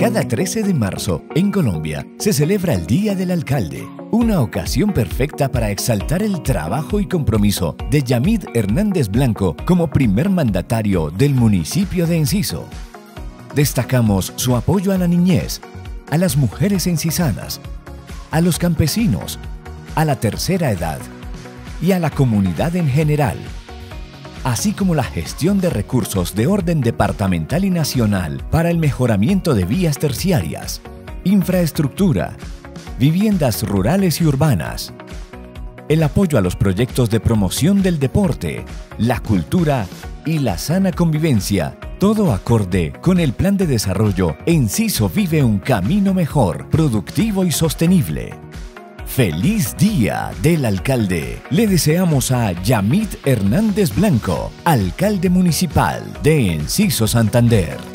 Cada 13 de marzo, en Colombia, se celebra el Día del Alcalde, una ocasión perfecta para exaltar el trabajo y compromiso de Yamid Hernández Blanco como primer mandatario del municipio de Enciso. Destacamos su apoyo a la niñez, a las mujeres encisanas, a los campesinos, a la tercera edad y a la comunidad en general así como la gestión de recursos de orden departamental y nacional para el mejoramiento de vías terciarias, infraestructura, viviendas rurales y urbanas, el apoyo a los proyectos de promoción del deporte, la cultura y la sana convivencia, todo acorde con el plan de desarrollo Enciso vive un camino mejor, productivo y sostenible. Feliz Día del Alcalde. Le deseamos a Yamit Hernández Blanco, alcalde municipal de Enciso Santander.